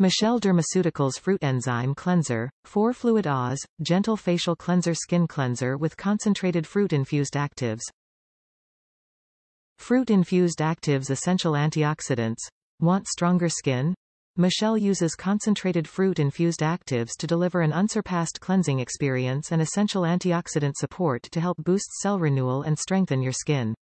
MyCHELLE Dermaceuticals Fruit Enzyme Cleanser, 4 Fluid Oz, Gentle Facial Cleanser Skin Cleanser with Concentrated Fruit-Infused Actives. Fruit-Infused Actives Essential Antioxidants. Want stronger skin? MyCHELLE uses concentrated fruit-infused actives to deliver an unsurpassed cleansing experience and essential antioxidant support to help boost cell renewal and strengthen your skin.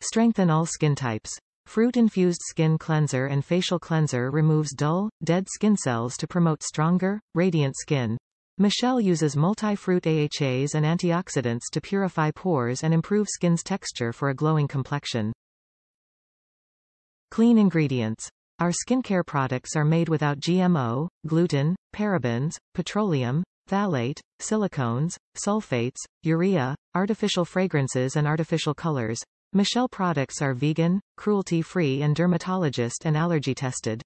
Strengthen all skin types. Fruit-infused skin cleanser and facial cleanser removes dull, dead skin cells to promote stronger, radiant skin. MyCHELLE uses multi-fruit AHAs and antioxidants to purify pores and improve skin's texture for a glowing complexion. Clean ingredients. Our skincare products are made without GMO, gluten, parabens, petroleum, phthalate, silicones, sulfates, urea, artificial fragrances and artificial colors. MyCHELLE products are vegan, cruelty-free and dermatologist and allergy tested.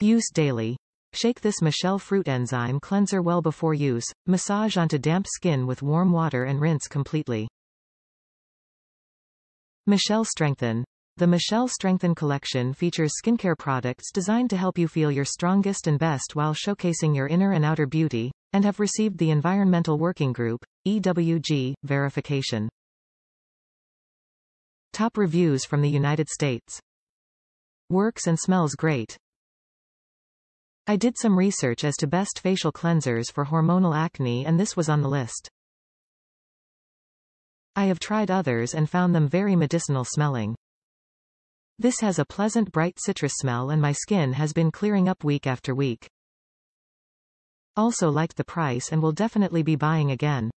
Use daily. Shake this MyCHELLE fruit enzyme cleanser well before use, massage onto damp skin with warm water and rinse completely. MyCHELLE Strengthen. The MyCHELLE Strengthen collection features skincare products designed to help you feel your strongest and best while showcasing your inner and outer beauty, and have received the Environmental Working Group, EWG, verification. Top reviews from the United States. Works and smells great. I did some research as to best facial cleansers for hormonal acne and this was on the list. I have tried others and found them very medicinal smelling. This has a pleasant bright citrus smell and my skin has been clearing up week after week. Also liked the price and will definitely be buying again.